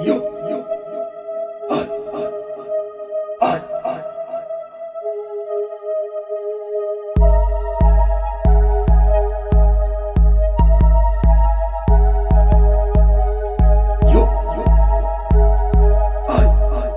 You, you, I, I, I, I. You, you, I, I,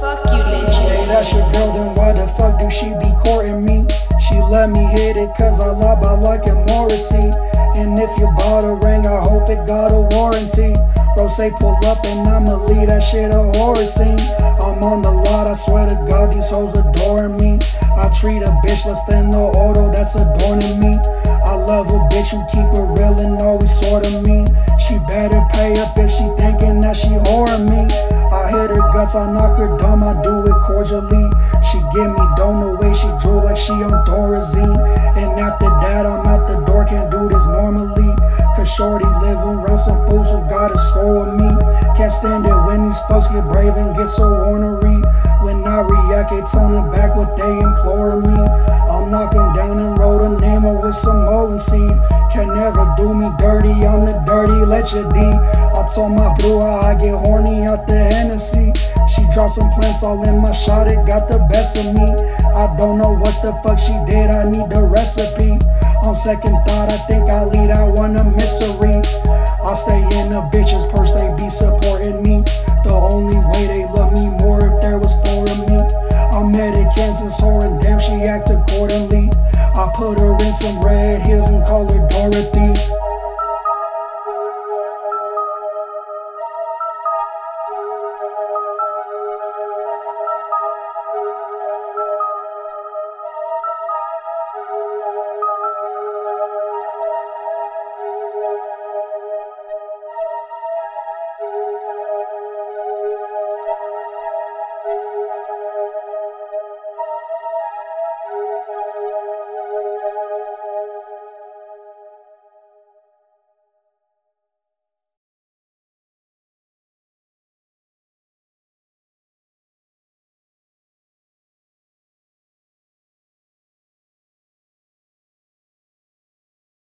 Fuck you, Hey, legit. that's your girl, then why the fuck do she be courting me? She let me hit it cause I love I like it Morrissey. And if you bought a ring, I it got a warranty. Bro, say pull up and I'ma leave that shit a horror scene. I'm on the lot, I swear to God, these hoes adoring me. I treat a bitch less than the auto that's adorning me. I love a bitch who keep it real and always sorta mean. She better pay up if she thinking that she whoring me. I hit her guts, I knock her dumb, I do it cordially. She give me dome the way she drew like she on Thorazine. And after that, got a score with me. Can't stand it when these folks get brave and get so ornery. When I react, they toning back what they implore me. I'm knocking down and roll the name of with some mullen seed. Can never do me dirty, I'm the dirty leche D. I told my bruja I get horny out the Hennessy. She dropped some plants all in my shot, it got the best of me. I don't know what the fuck she did, I need the recipe. On second thought, I think I lead out one a misery. Damn, she act accordingly. I put her in some